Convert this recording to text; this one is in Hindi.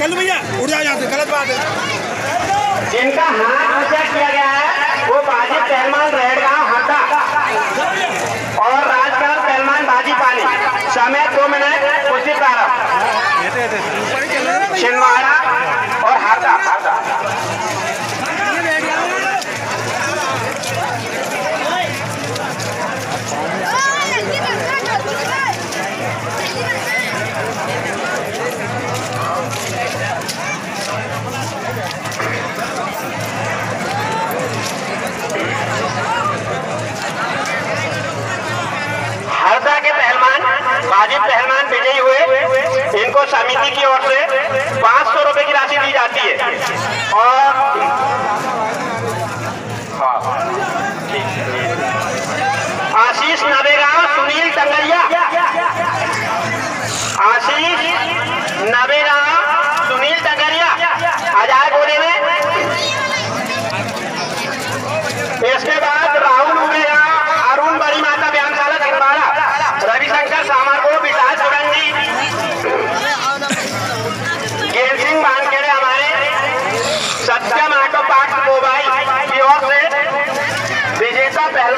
कल भैया उड़ जाओ यहाँ से गलत बात है। जिनका हाथ समिति की ओर से पाँच सौ रुपए की राशि दी जाती है और हाँ। आशीष नवेगा, सुनील टंगरिया आशीष नवेगांव पहला